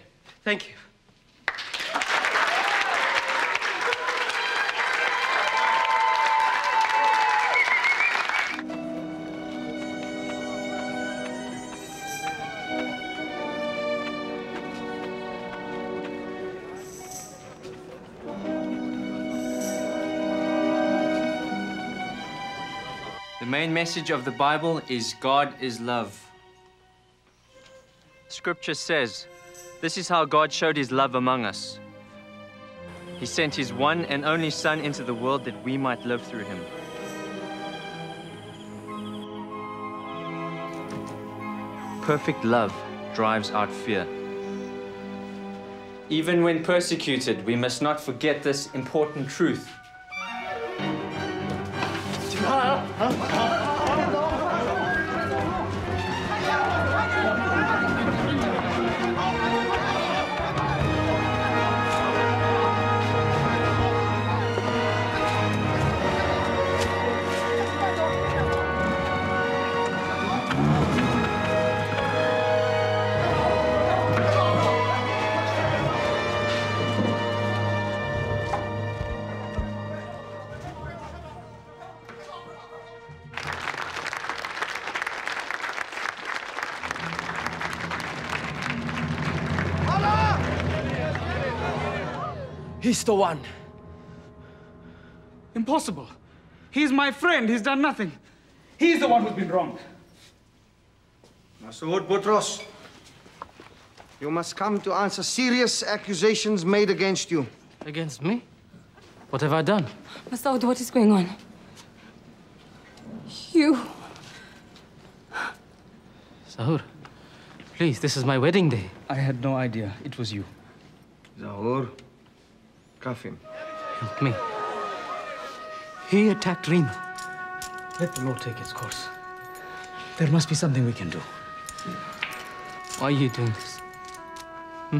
Speaker 14: Thank you.
Speaker 18: Main message of the Bible is God is love. Scripture says, This is how God showed his love among us. He sent his one and only Son into the world that we might live through him. Perfect love drives out fear. Even when persecuted, we must not forget this important truth.
Speaker 31: He's the one. Impossible. He's my friend. He's done nothing. He's the one who's been wrong.
Speaker 33: Masood Butros, you must come to answer serious accusations made against you.
Speaker 14: Against me? What have I done?
Speaker 17: Masoud, what is going on? You.
Speaker 14: Sahur, please, this is my wedding day.
Speaker 31: I had no idea it was you.
Speaker 33: Zahur, cuff him.
Speaker 14: Help me. He attacked Rima.
Speaker 31: Let the law take its course. There must be something we can do.
Speaker 14: Why are you doing this? Hmm?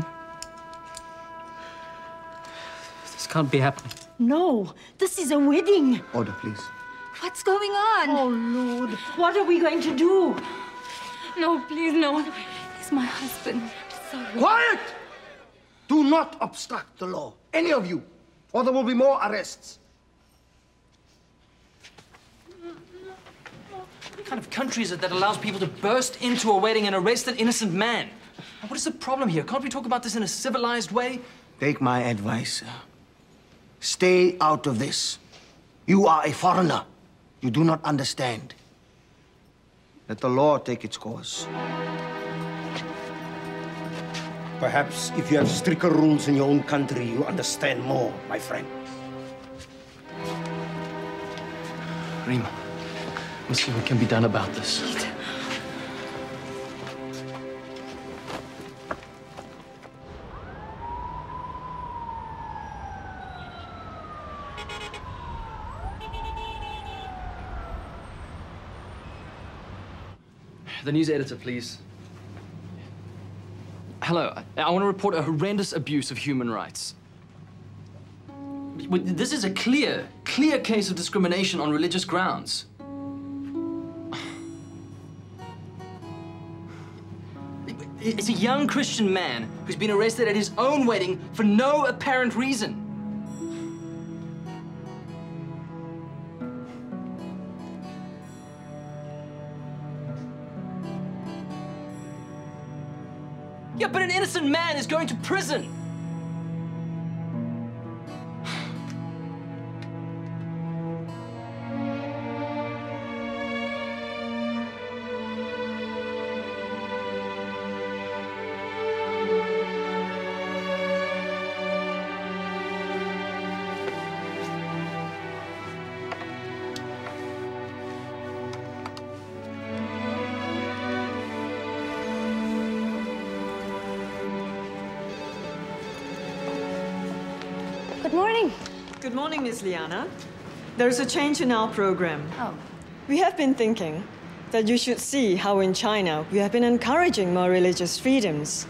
Speaker 14: This can't be happening.
Speaker 10: No, this is a wedding.
Speaker 33: Order, please.
Speaker 10: What's going on? Oh, Lord. What are we going to do?
Speaker 17: No, please, no. He's my husband.
Speaker 33: Quiet! Do not obstruct the law, any of you, or there will be more arrests.
Speaker 3: What kind of country is it that allows people to burst into a wedding and arrest an innocent man? What is the problem here? Can't we talk about this in a civilized way?
Speaker 33: Take my advice. sir. Stay out of this. You are a foreigner. You do not understand. Let the law take its course. Perhaps if you have stricter rules in your own country, you understand more, my friend.
Speaker 3: Rima, let's see what can be done about this. The news editor, please. Hello, I, want to report a horrendous abuse of human rights. This is a clear, clear case of discrimination on religious grounds. It's a young Christian man who's been arrested at his own wedding for no apparent reason. Is going to prison.
Speaker 8: Morning,
Speaker 21: Miss Liana. There's a change in our program.
Speaker 8: Oh.
Speaker 21: We have been thinking that you should see how in China we have been encouraging more religious freedoms.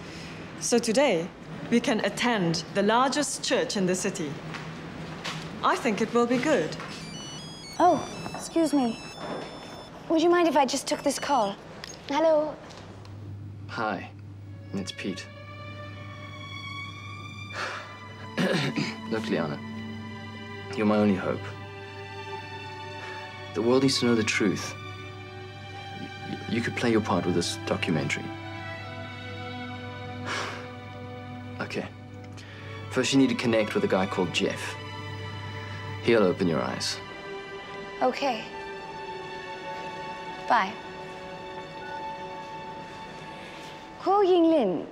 Speaker 21: So today, we can attend the largest church in the city. I think it will be good.
Speaker 39: Oh, excuse me. Would you mind if I just took this call? Hello?
Speaker 3: Hi, it's Pete. *clears throat* Look, Liana, you're my only hope. The world needs to know the truth. Y- you could play your part with this documentary. *sighs* Okay. First, you need to connect with a guy called Jeff. He'll open your eyes.
Speaker 39: Okay. Bye. Kuo Yinglin.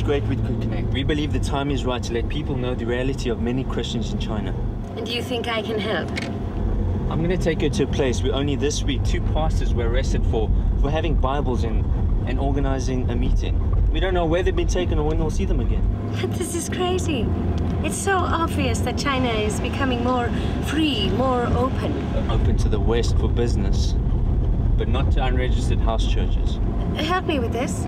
Speaker 18: It's great we could connect. We believe the time is right to let people know the reality of many Christians in China.
Speaker 8: And do you think I can help?
Speaker 18: I'm going to take you to a place where only this week two pastors were arrested for, for having Bibles in and organizing a meeting. We don't know where they've been taken or when we'll see them again.
Speaker 8: But *laughs* this is crazy. It's so obvious that China is becoming more free, more open.
Speaker 18: Open to the West for business, but not to unregistered house churches.
Speaker 8: Help me with this.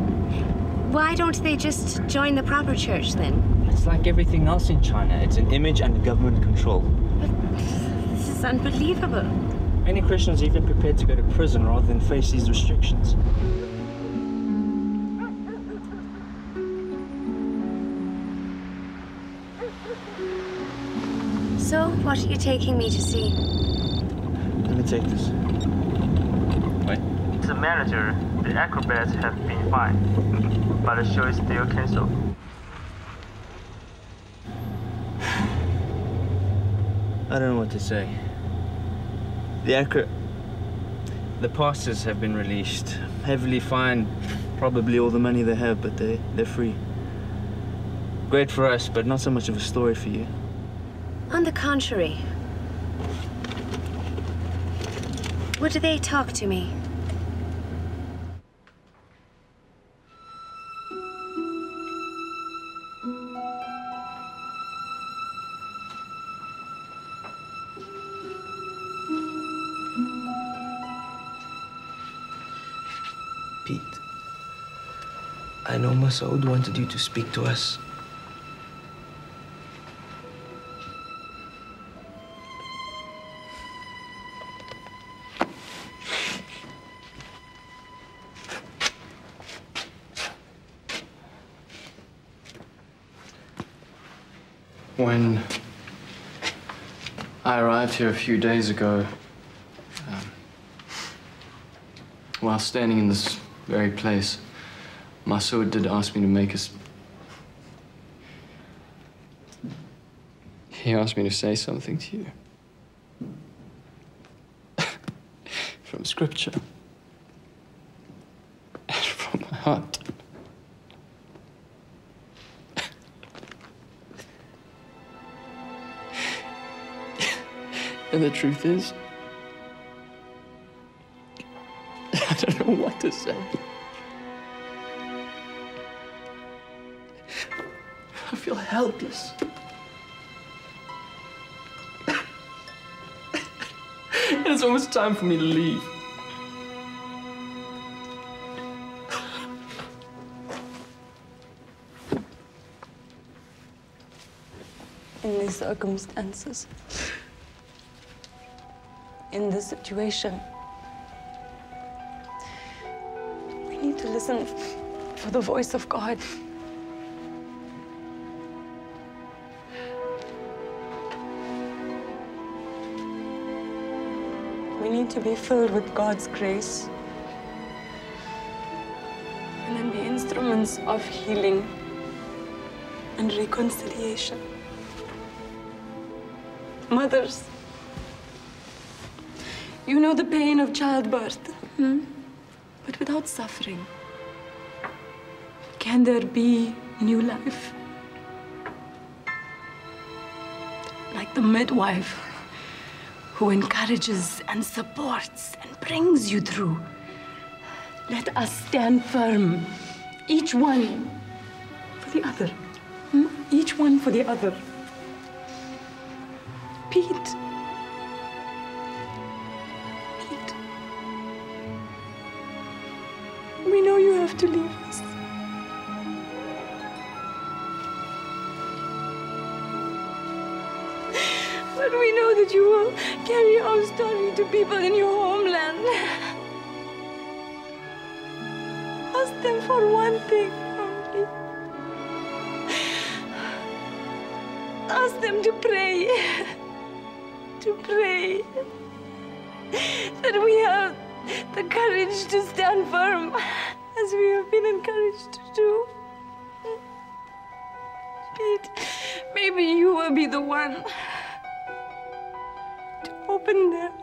Speaker 8: Why don't they just join the proper church then?
Speaker 18: It's like everything else in China. It's an image under government control.
Speaker 8: This is unbelievable.
Speaker 18: Many Christians are even prepared to go to prison rather than face these restrictions.
Speaker 8: So, what are you taking me to see?
Speaker 18: Let me take this. Wait.
Speaker 40: The manager, the acrobats have been fined, *laughs* but the show is still cancelled.
Speaker 18: I don't know what to say. The acro... The pastors have been released. Heavily fined. Probably all the money they have, but they, they're free. Great for us, but not so much of a story for you.
Speaker 8: On the contrary. Would they talk to me?
Speaker 11: Know Masoud wanted you to speak to us.
Speaker 3: When I arrived here a few days ago, um, while standing in this very place, Masoud did ask me to make us. He asked me to say something to you. *laughs* from scripture. And from my heart. *laughs* And the truth is, *laughs* I don't know what to say. Helpless. and it's almost time for me to leave.
Speaker 17: in these circumstances, in this situation. We need to listen for the voice of God. To be filled with God's grace. And then be instruments of healing and reconciliation. Mothers, you know the pain of childbirth, hmm? but without suffering. Can there be new life? Like the midwife who encourages and supports and brings you through. Let us stand firm, each one for the other. hmm? Each one for the other. Pete. Pete. We know you have to leave carry our story to people in your homeland. Ask them for one thing only. Ask them to pray. To pray. That we have the courage to stand firm as we have been encouraged to do. Pete, maybe you will be the one open their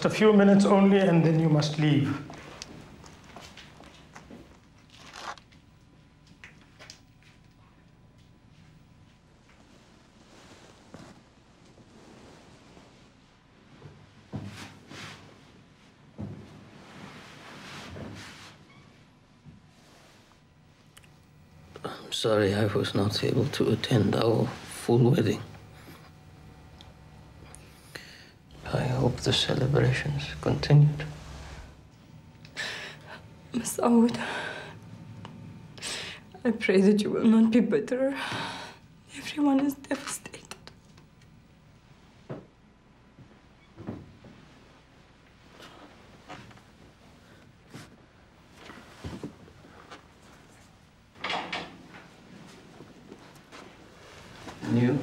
Speaker 41: Just a few minutes only, and then you must leave.
Speaker 11: I'm sorry I was not able to attend our full wedding. I hope the celebrations continued.
Speaker 17: Masoud, I pray that you will not be bitter. Everyone is devastated.
Speaker 11: And you?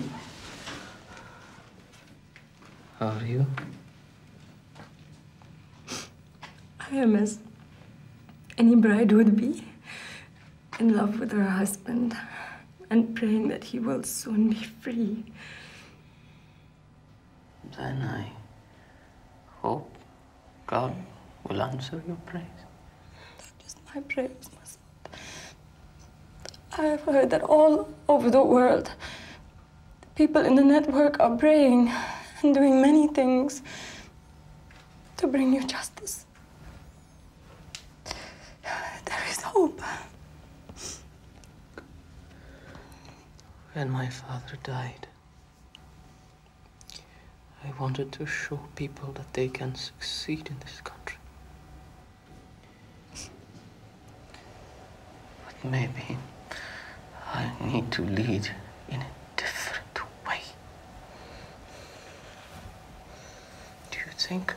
Speaker 11: How are you?
Speaker 17: I am as any bride would be, in love with her husband and praying that he will soon be free.
Speaker 11: Then I hope God will answer your prayers.
Speaker 17: Just my prayers, Masoud. I have heard that all over the world, people in the network are praying and doing many things to bring you justice. There is hope.
Speaker 11: When my father died, I wanted to show people that they can succeed in this country. But maybe I need to lead in a different way. Do you think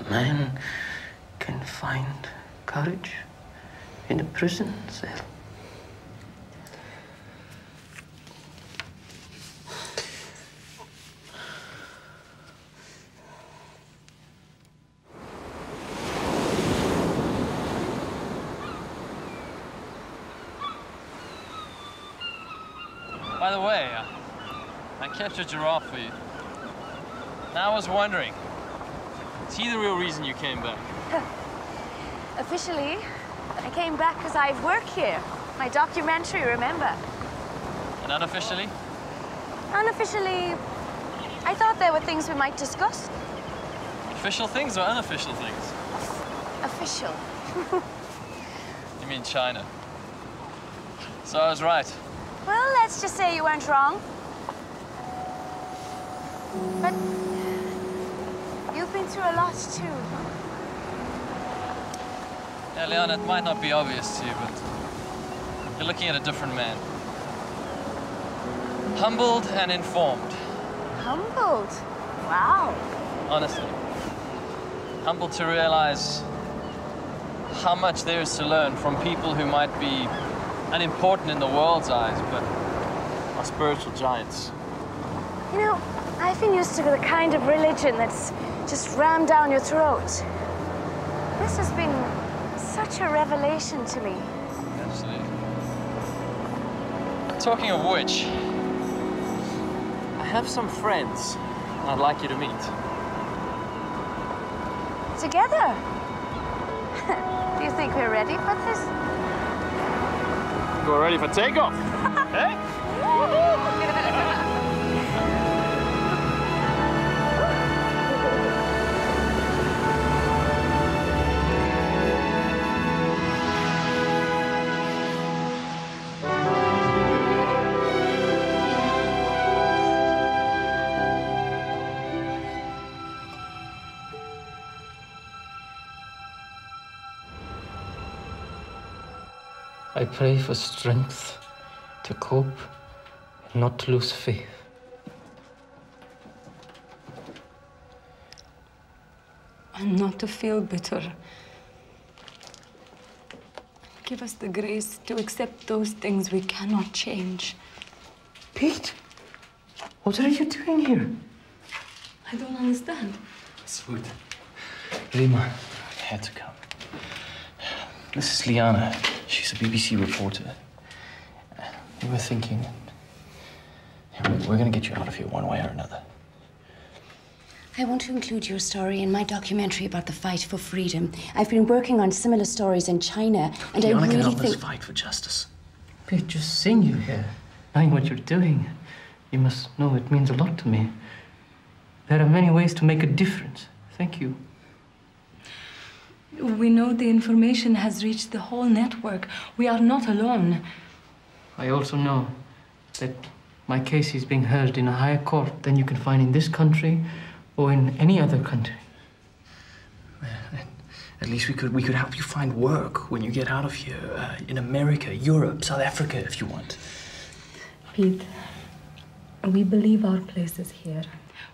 Speaker 11: a man can find courage in a prison cell?
Speaker 18: By the way, uh, I a giraffe for you. Now I was wondering, is he the real reason you came back? *laughs*
Speaker 8: Officially, I came back because I work here. My documentary, remember?
Speaker 18: And unofficially?
Speaker 8: Unofficially, I thought there were things we might discuss.
Speaker 18: Official things or unofficial things?
Speaker 8: Official. *laughs*
Speaker 18: You mean China. So I was right.
Speaker 8: Well, let's just say you weren't wrong. But you've been through a lot too.
Speaker 18: Yeah, Leon, it might not be obvious to you, but you're looking at a different man. Humbled and informed,
Speaker 8: Humbled. Wow.
Speaker 18: honestly. Humbled to realize how much there is to learn from people who might be unimportant in the world's eyes, but are spiritual giants.
Speaker 8: You know, I've been used to the kind of religion that's just rammed down your throat. This has been such a revelation to me.
Speaker 18: Absolutely. Talking of which, I have some friends I'd like you to meet.
Speaker 8: Together. *laughs* Do you think we're ready for this?
Speaker 18: We're ready for takeoff. *laughs* hey?
Speaker 11: I pray for strength to cope and not to lose faith.
Speaker 17: And not to feel bitter. Give us the grace to accept those things we cannot change.
Speaker 11: Pete, what are you doing here?
Speaker 17: I don't understand.
Speaker 3: Sweet. Rima, I had to come. This is Liana. She's a BBC reporter. Uh, we were thinking, we- we're gonna get you out of here one way or another.
Speaker 42: I want to include your story in my documentary about the fight for freedom. I've been working on similar stories in China, and I
Speaker 3: Liana can
Speaker 42: really
Speaker 3: help us
Speaker 42: think.
Speaker 3: fight for justice.
Speaker 11: Pete, just seeing you here, knowing what you're doing, you must know it means a lot to me. There are many ways to make a difference. Thank you.
Speaker 17: We know the information has reached the whole network. We are not alone.
Speaker 11: I also know that my case is being heard in a higher court than you can find in this country or in any other country.
Speaker 3: At least we could we could help you find work when you get out of here uh, in America, Europe, South Africa, if you want.
Speaker 17: Pete, we believe our place is here.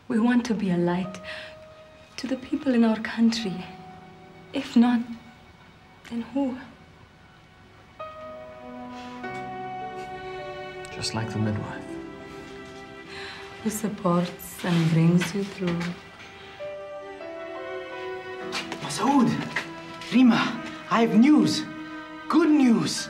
Speaker 17: We want to be a light to the people in our country. If not, then who?
Speaker 3: Just like the midwife.
Speaker 17: Who supports and brings you through.
Speaker 31: Masood, Rima, I have news. Good news.